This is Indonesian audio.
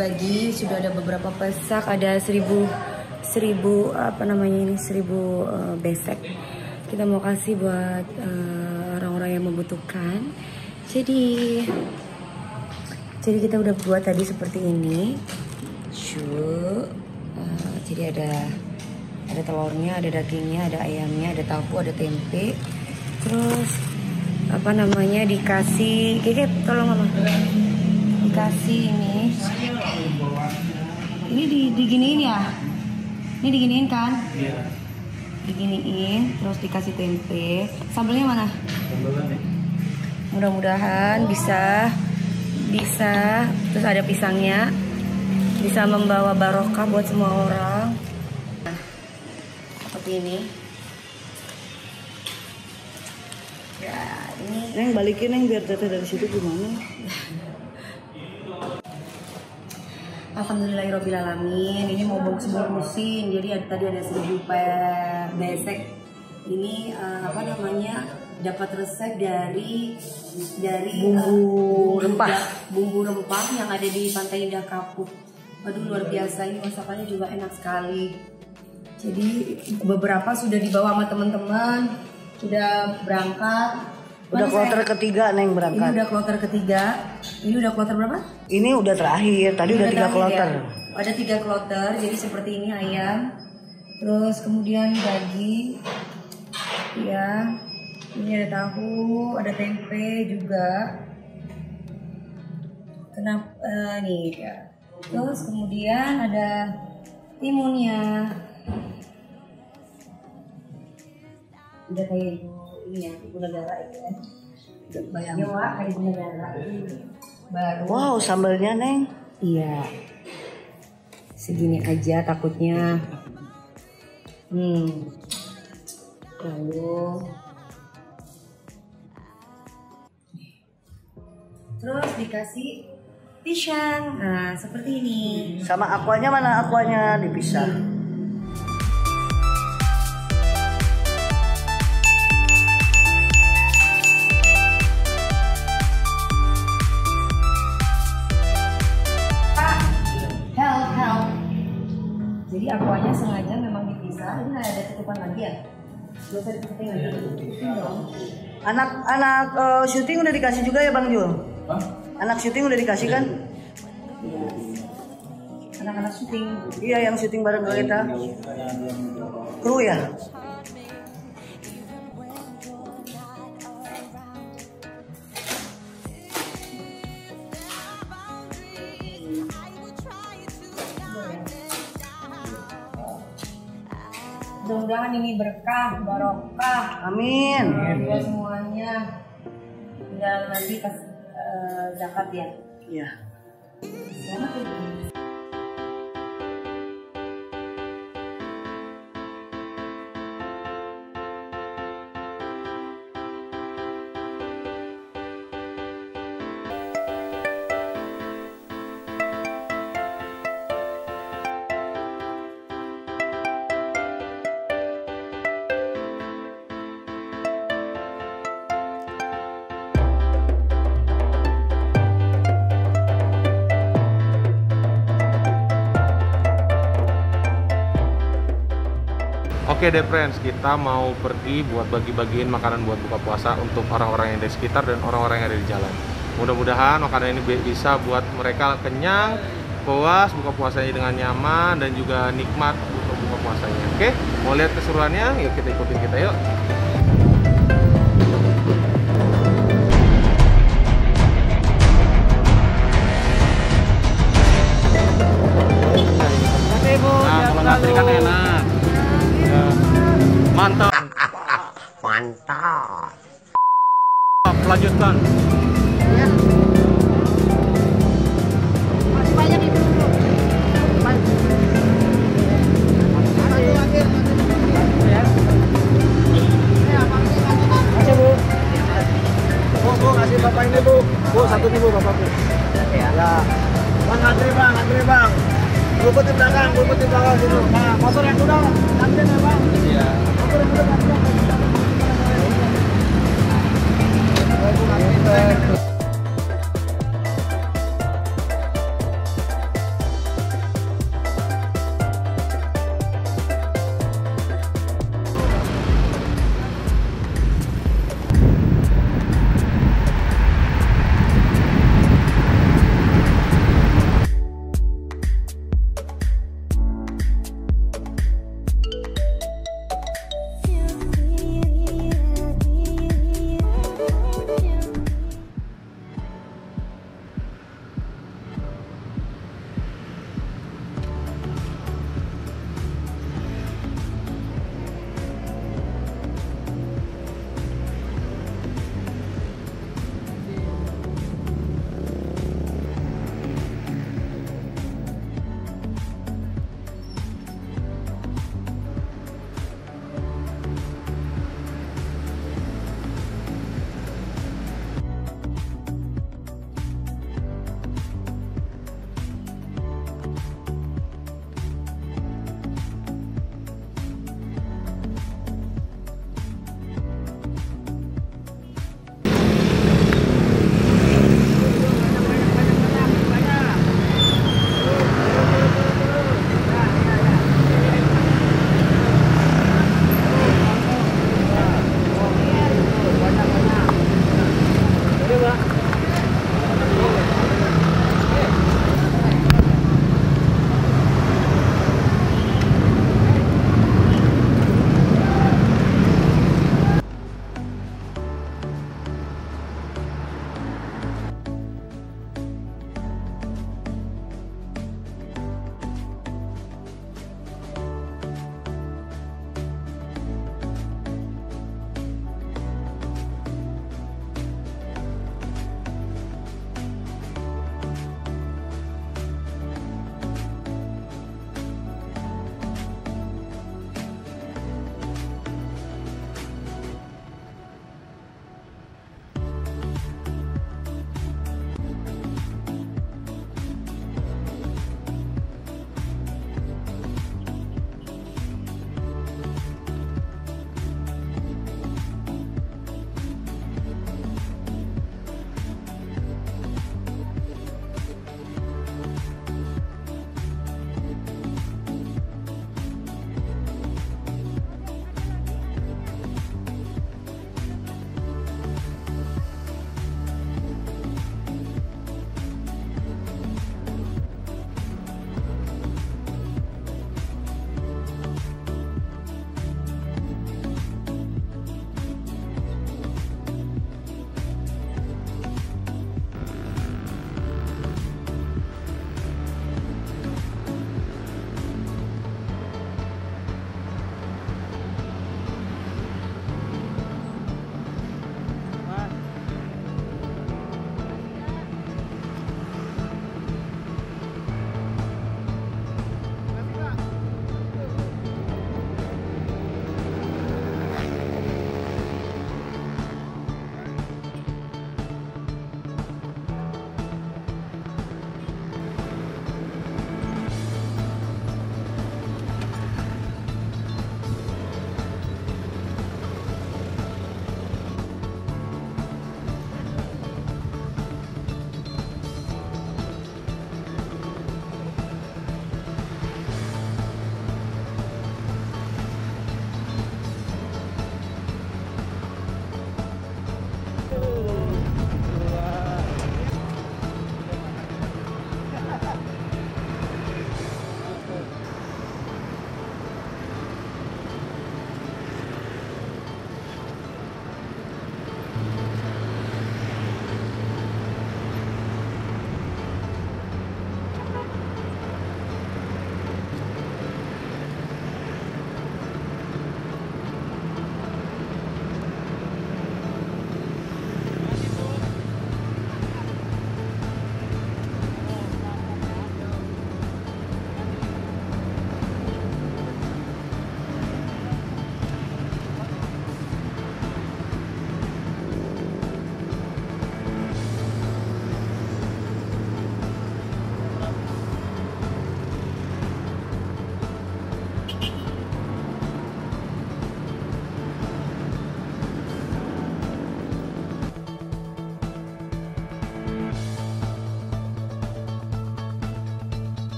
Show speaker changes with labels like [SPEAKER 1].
[SPEAKER 1] Bagi-bagi sudah ada beberapa pesak ada seribu seribu apa namanya ini seribu eh, besek. Kita mau kasih buat eh, orang-orang yang membutuhkan. Jadi jadi kita udah buat tadi seperti ini. Shoo. Eh, jadi ada ada telurnya ada dagingnya ada ayamnya ada tahu ada tempe. Terus apa namanya dikasih keke tolong mama. Dikasih ini ini di diginiin ya? Ini diginiin kan? Diginiin terus dikasih tempe. Sambelnya mana? Mudah-mudahan bisa bisa. Terus ada pisangnya. Bisa membawa barokah buat semua orang. Nah, seperti ini. Ya ini.
[SPEAKER 2] Neng balikin neng biar teteh dari situ gimana?
[SPEAKER 1] Alhamdulillahirobbilalamin. Ini mau bungkus bungkusin. Jadi ada, tadi ada seribu besek. Ini eh, apa namanya? Dapat resep dari dari
[SPEAKER 2] Bumbu
[SPEAKER 1] eh,
[SPEAKER 2] rempah.
[SPEAKER 1] Bumbu rempah yang ada di Pantai Indah Kapuk. Waduh luar biasa ini masakannya juga enak sekali. Jadi beberapa sudah dibawa sama teman-teman, sudah berangkat.
[SPEAKER 2] Udah
[SPEAKER 1] Mana
[SPEAKER 2] kloter
[SPEAKER 1] saya?
[SPEAKER 2] ketiga neng
[SPEAKER 1] Ini
[SPEAKER 2] berangkat.
[SPEAKER 1] udah kloter ketiga. Ini udah kloter berapa?
[SPEAKER 2] Ini udah terakhir. Tadi udah tiga
[SPEAKER 1] terakhir
[SPEAKER 2] kloter.
[SPEAKER 1] ya. Ada tiga kloter, jadi seperti ini ayam. Terus kemudian daging, ya. Ini ada tahu, ada tempe juga. Kenapa eh, nih ya. Terus kemudian ada timunnya. Udah kayak ibu ini ibu negara itu.
[SPEAKER 2] Bayang.
[SPEAKER 1] Jawa kayak ibu negara. Baru.
[SPEAKER 2] Wow sambelnya neng.
[SPEAKER 1] Iya. Segini aja takutnya. Hmm. Lalu Terus dikasih pisang. Nah, seperti ini.
[SPEAKER 2] Sama aquanya mana aquanya dipisah.
[SPEAKER 1] Gak usah ditutupin lagi. Tutupin dong.
[SPEAKER 2] Anak-anak eh, syuting udah dikasih juga ya Bang Jul? Anak syuting udah dikasih kan?
[SPEAKER 1] Anak-anak syuting.
[SPEAKER 2] Iya yang syuting bareng kita. Kru ya?
[SPEAKER 1] Mudah-mudahan ini berkah, barokah.
[SPEAKER 2] Amin.
[SPEAKER 1] buat semuanya tinggal nanti pas zakat ya
[SPEAKER 2] Iya.
[SPEAKER 1] Selamat ya.
[SPEAKER 3] Oke deh friends, kita mau pergi buat bagi-bagiin makanan buat buka puasa untuk orang-orang yang di sekitar dan orang-orang yang ada di jalan. Mudah-mudahan makanan ini bi- bisa buat mereka kenyang, puas, buka puasanya dengan nyaman dan juga nikmat buka buka puasanya. Oke, mau lihat keseruannya? Yuk kita ikutin kita yuk. Nah, kalau ngantri kan enak. Ya. Mantap. Mantap. Lanjutkan.
[SPEAKER 2] Kasih bu. Bu, bu kasih bapak ini bu. Bu satu nih bu bapak bu. Ya. Bang antri bang, antri bang. Luput di belakang, luput di belakang sini. Nah, motor yang udah antri ya bang. Iya.